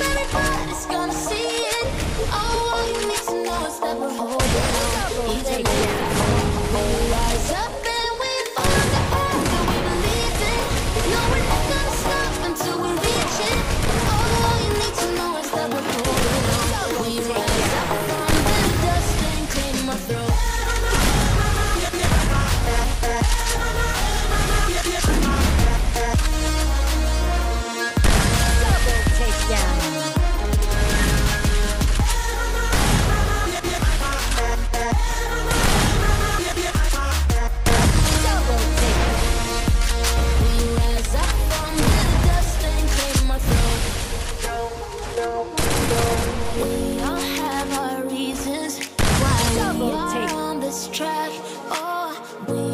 Everybody's gonna see it. All you need to know is that we're holding on. lost track. Oh, we